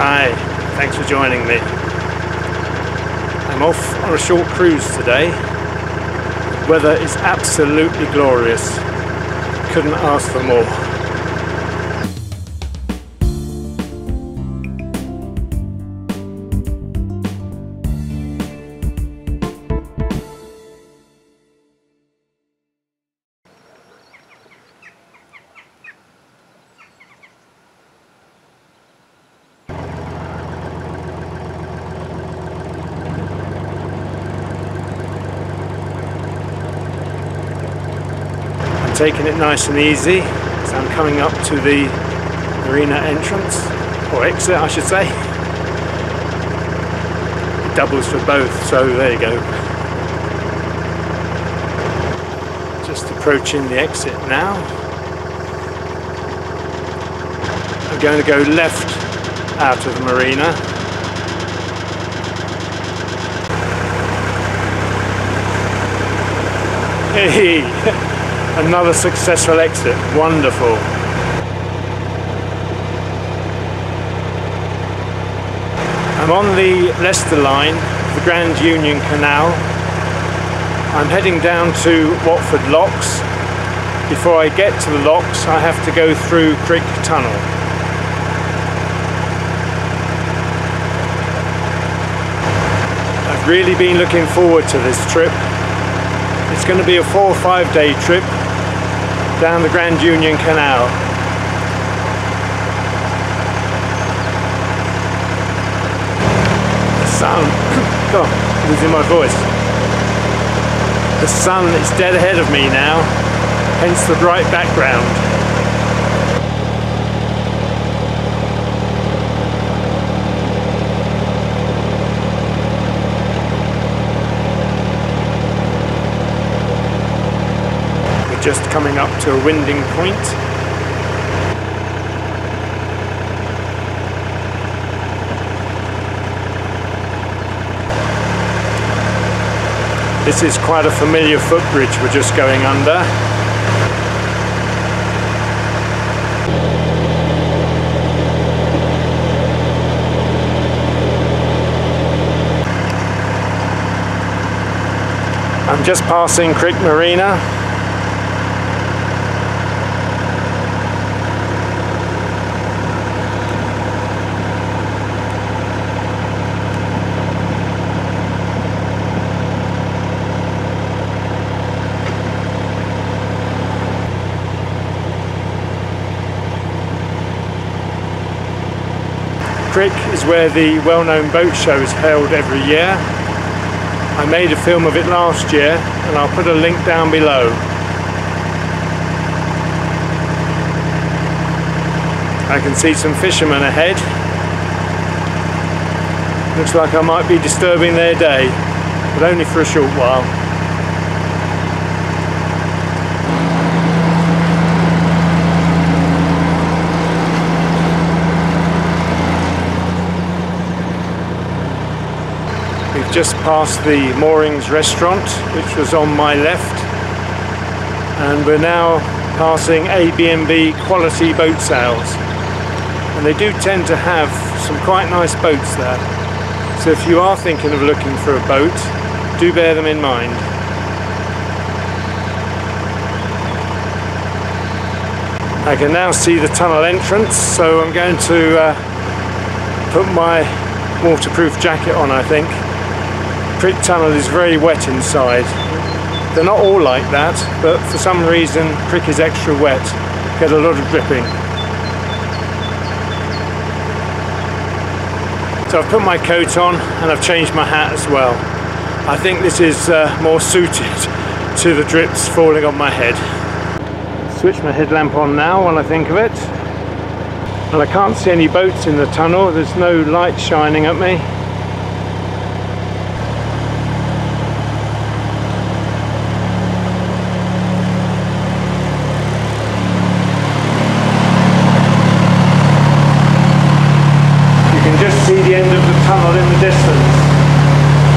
Hi, thanks for joining me. I'm off on a short cruise today. The Weather is absolutely glorious. Couldn't ask for more. Taking it nice and easy as I'm coming up to the marina entrance, or exit I should say. It doubles for both, so there you go. Just approaching the exit now. I'm going to go left out of the marina. Hey! Another successful exit. Wonderful. I'm on the Leicester line, the Grand Union Canal. I'm heading down to Watford Locks. Before I get to the locks, I have to go through Crick Tunnel. I've really been looking forward to this trip. It's going to be a four or five day trip down the Grand Union Canal. The sun, God, oh, losing my voice. The sun is dead ahead of me now, hence the bright background. Just coming up to a winding point. This is quite a familiar footbridge we're just going under. I'm just passing Crick Marina. Crick is where the well-known boat show is held every year. I made a film of it last year and I'll put a link down below. I can see some fishermen ahead. Looks like I might be disturbing their day, but only for a short while. Just passed the Moorings restaurant, which was on my left, and we're now passing ABNB quality boat sales. And they do tend to have some quite nice boats there. So if you are thinking of looking for a boat, do bear them in mind. I can now see the tunnel entrance, so I'm going to uh, put my waterproof jacket on, I think. Crick Tunnel is very wet inside. They're not all like that, but for some reason Crick is extra wet. Get a lot of dripping. So I've put my coat on and I've changed my hat as well. I think this is uh, more suited to the drips falling on my head. Switch my headlamp on now when I think of it. And I can't see any boats in the tunnel, there's no light shining at me. You can just see the end of the tunnel in the distance.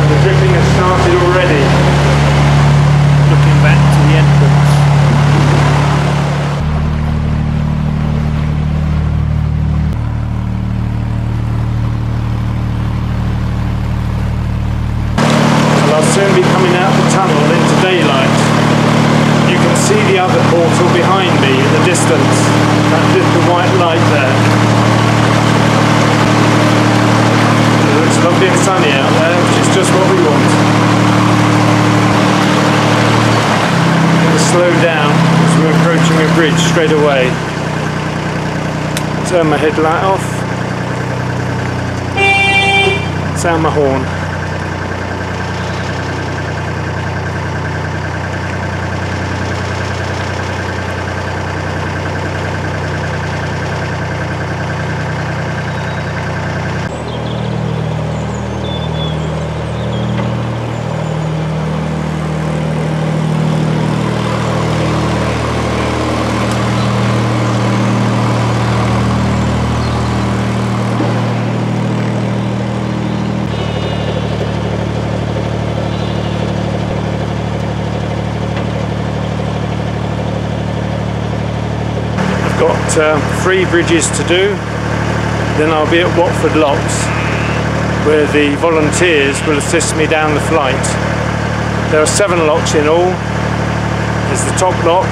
And the dripping has started already. Looking back to the entrance. Soon be coming out the tunnel into daylight. You can see the other portal behind me in the distance, that little white light there. It looks lovely and sunny out there, which is just what we want. I'm going to slow down as we're approaching a bridge straight away. Turn my headlight off. Sound my horn. Uh, three bridges to do. Then I'll be at Watford Locks where the volunteers will assist me down the flight. There are seven locks in all. There's the top lock,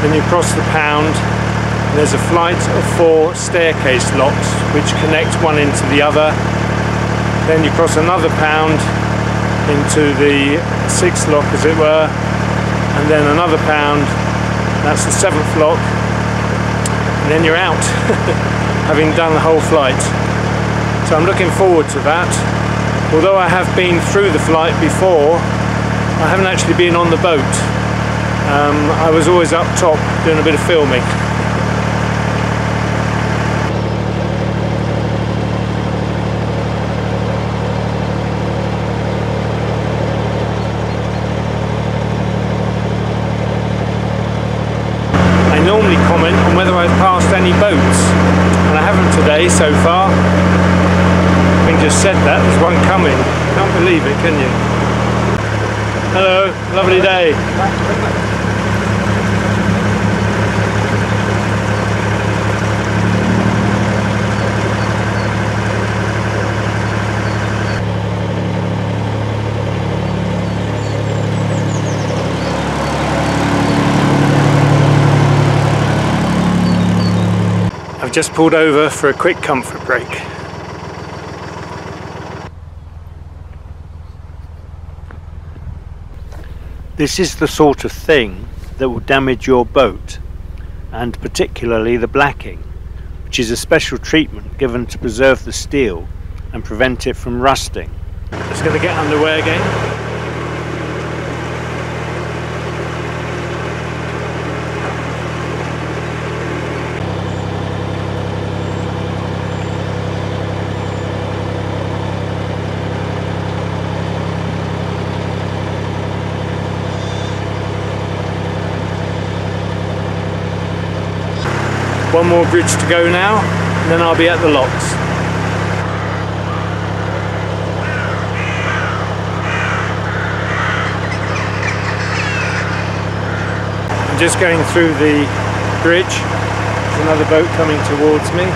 then you cross the pound, there's a flight of four staircase locks which connect one into the other. Then you cross another pound into the sixth lock as it were, and then another pound, that's the seventh lock, and then you're out, having done the whole flight. So I'm looking forward to that. Although I have been through the flight before, I haven't actually been on the boat. Um, I was always up top doing a bit of filming. normally comment on whether I've passed boats and I haven't today so far. Having just said that. There's one coming. Can't believe it can you? Hello. Lovely day just pulled over for a quick comfort break. This is the sort of thing that will damage your boat and particularly the blacking which is a special treatment given to preserve the steel and prevent it from rusting. It's going to get underway again. One more bridge to go now, and then I'll be at the locks. I'm just going through the bridge. There's another boat coming towards me.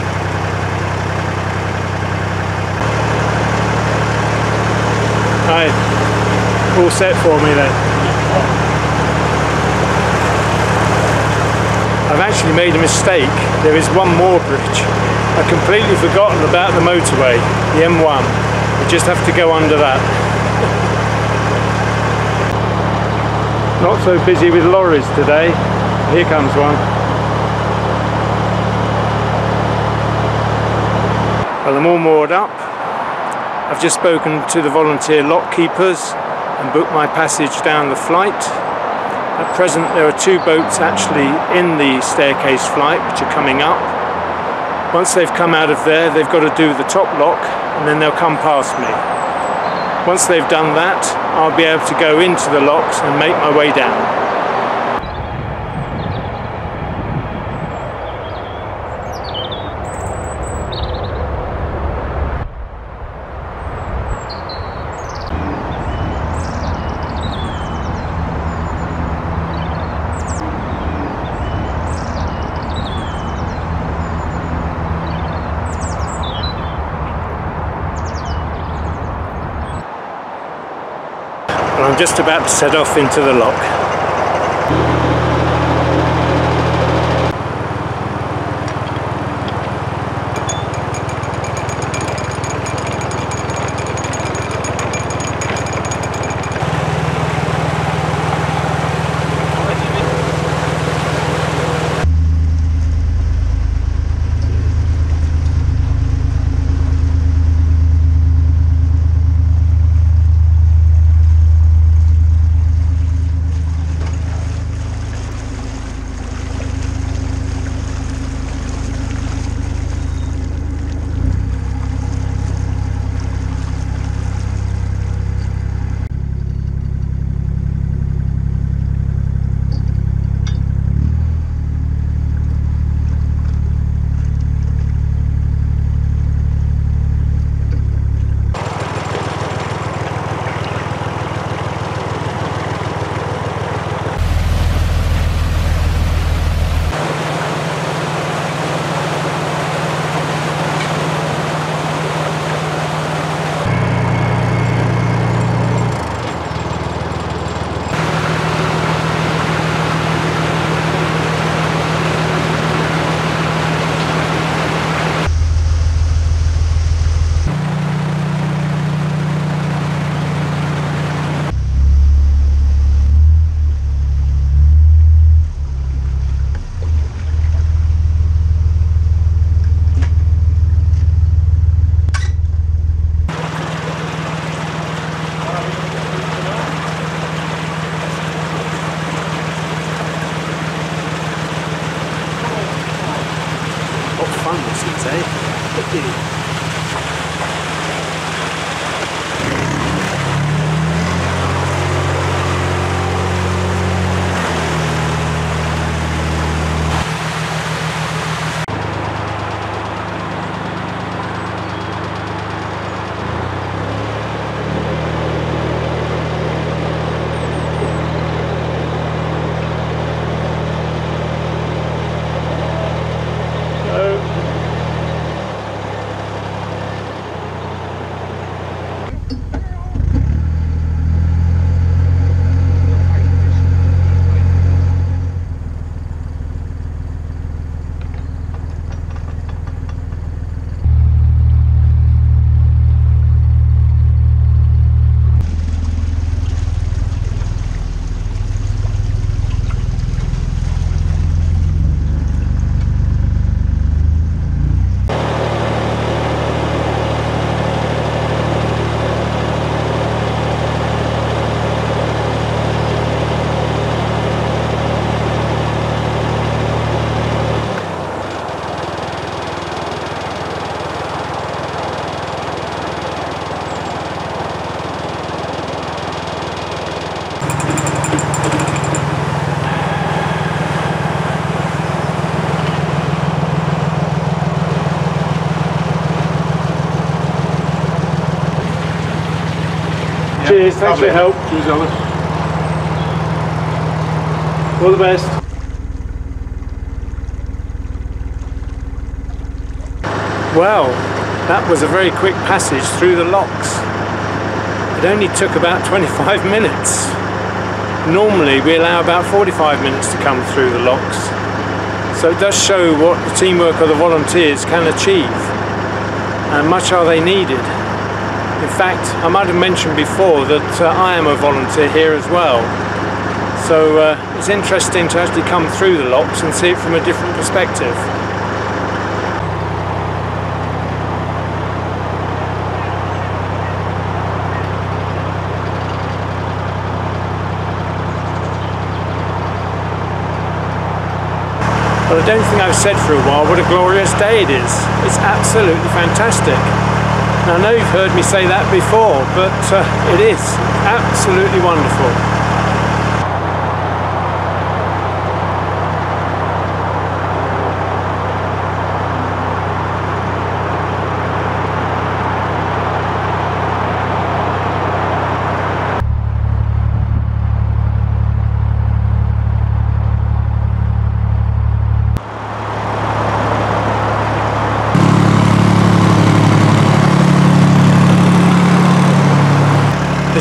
Hi, all set for me then. I've actually made a mistake. There is one more bridge. I've completely forgotten about the motorway, the M1. We just have to go under that. Not so busy with lorries today. Here comes one. Well, I'm all moored up. I've just spoken to the volunteer lock keepers and booked my passage down the flight. At present there are two boats actually in the staircase flight which are coming up. Once they've come out of there they've got to do the top lock and then they'll come past me. Once they've done that I'll be able to go into the locks and make my way down. Just about to set off into the lock. Thanks for your help. Cheers, Alan. All the best. Well, that was a very quick passage through the locks. It only took about 25 minutes. Normally we allow about 45 minutes to come through the locks. So it does show what the teamwork of the volunteers can achieve and much are they needed. In fact, I might have mentioned before that uh, I am a volunteer here as well. So uh, it's interesting to actually come through the locks and see it from a different perspective. But I don't think I've said for a while what a glorious day it is. It's absolutely fantastic. I know you've heard me say that before, but uh, it is absolutely wonderful.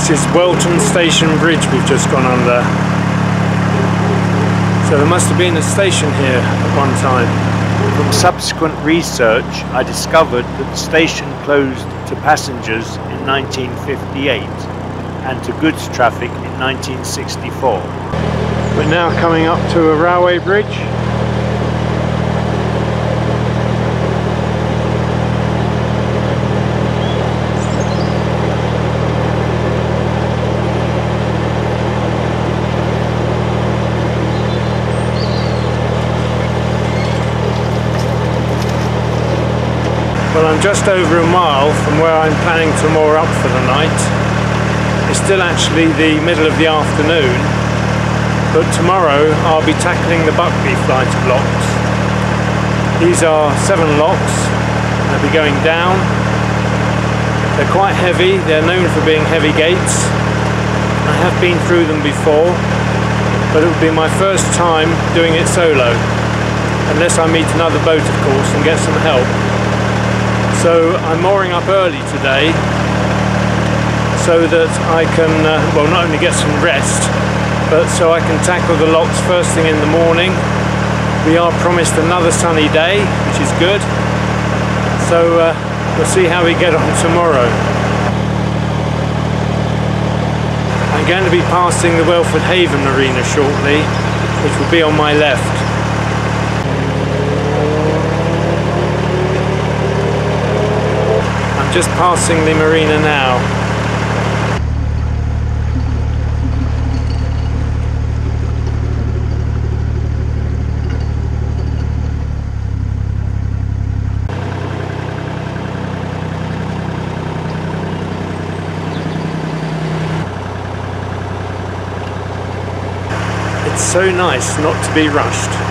This is Welton Station Bridge we've just gone under. So there must have been a station here at one time. From subsequent research, I discovered that the station closed to passengers in 1958 and to goods traffic in 1964. We're now coming up to a railway bridge Just over a mile from where I'm planning to moor up for the night. It's still actually the middle of the afternoon, but tomorrow I'll be tackling the Buckby flight of locks. These are seven locks, they'll be going down. They're quite heavy, they're known for being heavy gates. I have been through them before, but it will be my first time doing it solo, unless I meet another boat of course and get some help. So I'm mooring up early today so that I can, uh, well not only get some rest, but so I can tackle the locks first thing in the morning. We are promised another sunny day, which is good. So uh, we'll see how we get on tomorrow. I'm going to be passing the Welford Haven Marina shortly, which will be on my left. Just passing the marina now. It's so nice not to be rushed.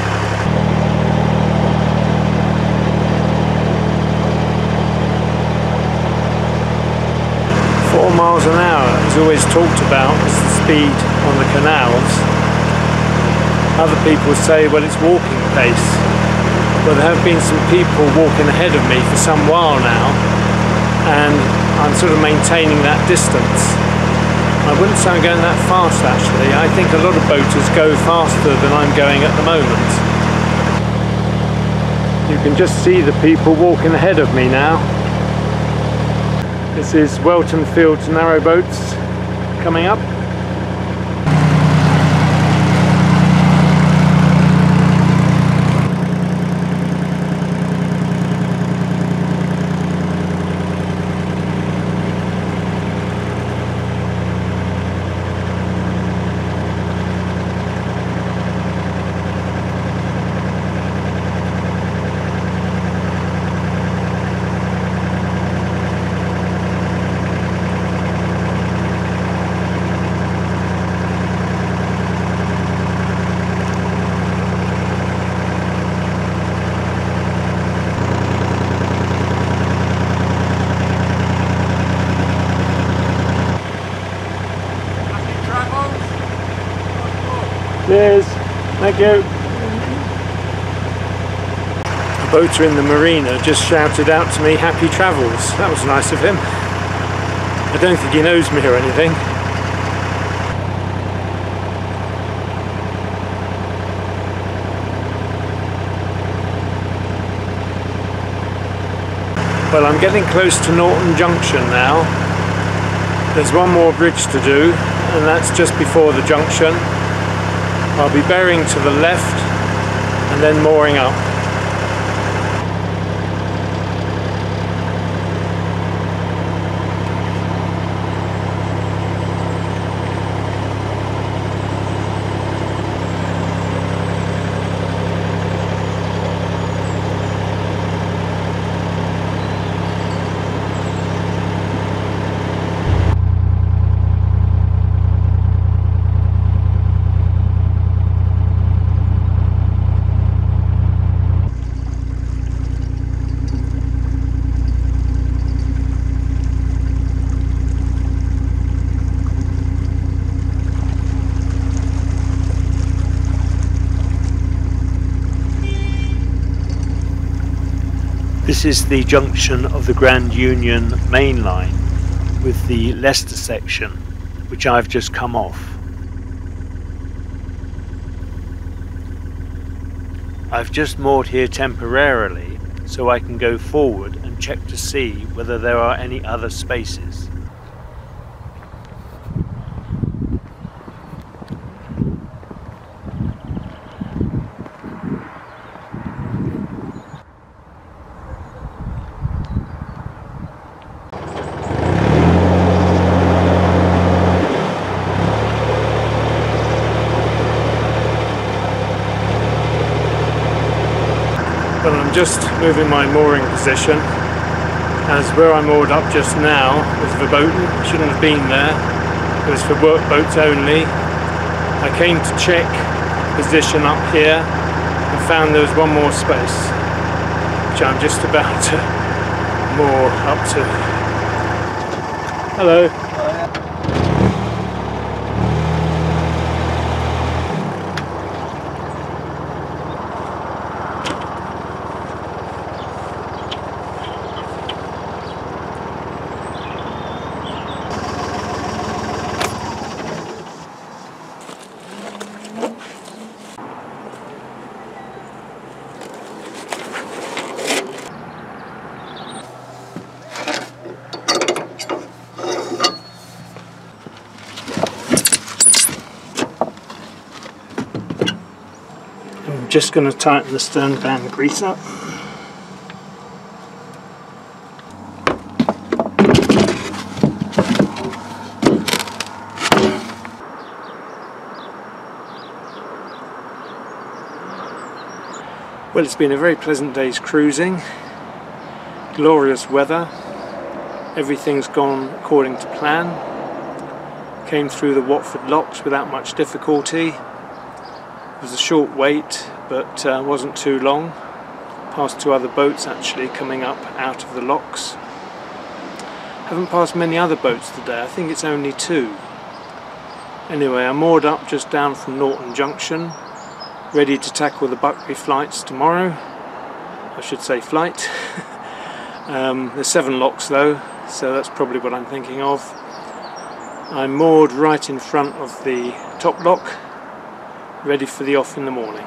Miles an hour is always talked about as the speed on the canals. Other people say, well, it's walking pace. But there have been some people walking ahead of me for some while now, and I'm sort of maintaining that distance. I wouldn't say I'm going that fast actually. I think a lot of boaters go faster than I'm going at the moment. You can just see the people walking ahead of me now. This is Welton Fields narrowboats coming up. Cheers. Thank you. The boater in the marina just shouted out to me, happy travels. That was nice of him. I don't think he knows me or anything. Well, I'm getting close to Norton Junction now. There's one more bridge to do, and that's just before the junction. I'll be bearing to the left and then mooring up. This is the junction of the Grand Union main line with the Leicester section which I've just come off. I've just moored here temporarily so I can go forward and check to see whether there are any other spaces. but I'm just moving my mooring position as where I moored up just now was verboten, shouldn't have been there, it was for work boats only. I came to check position up here and found there was one more space which I'm just about to moor up to. Hello. I'm just going to tighten the stern gland grease up. Well, it's been a very pleasant day's cruising, glorious weather, everything's gone according to plan. Came through the Watford locks without much difficulty. It was a short wait, but uh, wasn't too long. Passed two other boats actually coming up out of the locks. Haven't passed many other boats today, I think it's only two. Anyway, I'm moored up just down from Norton Junction, ready to tackle the Buckby flights tomorrow. I should say flight. um, there's seven locks though, so that's probably what I'm thinking of. I'm moored right in front of the top lock, ready for the off in the morning.